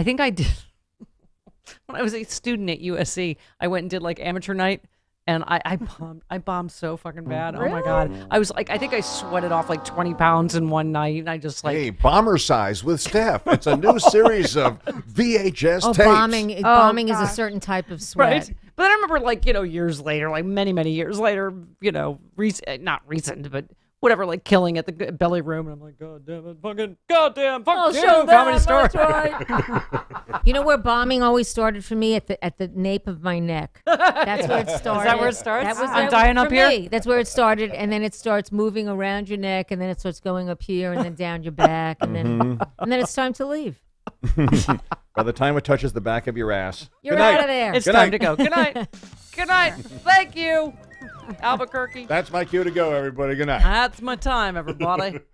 I think I did when I was a student at USC. I went and did like amateur night, and I I bombed. I bombed so fucking mm. bad. Oh my god! I was like, I think I sweated off like twenty pounds in one night, and I just like. Hey, Bomber Size with Steph. It's a new series of oh, VHS Oh, tapes. bombing! Oh, bombing is a certain type of sweat. Right. But then I remember, like, you know, years later, like many, many years later, you know, recent, eh, not recent, but whatever, like killing at the belly room. And I'm like, God damn it, fucking, God damn, fuck Oh, you, show comedy them, store. that's right. You know where bombing always started for me at the at the nape of my neck. That's where it started. where it starts? That was I'm that- dying for up here? me, That's where it started, and then it starts moving around your neck, and then it starts going up here, and then down your back, and then Mm-hmm. and then it's time to leave. By the time it touches the back of your ass. You're out of there. It's Good time night. to go. Good night. Good night. Thank you, Albuquerque. That's my cue to go, everybody. Good night. That's my time, everybody.